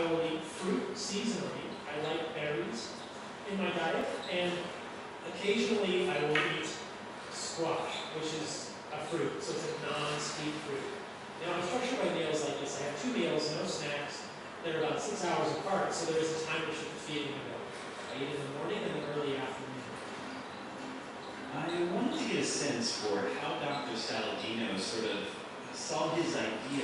I will eat fruit seasonally. I like berries in my diet, and occasionally I will eat squash, which is a fruit, so it's a non-sweet fruit. Now, I structure my meals like this. I have two meals, no snacks. They're about six hours apart, so there is a time restriction to feeding them. I eat in the morning and the early afternoon. I wanted to get a sense for how Dr. Saladino sort of saw his ideas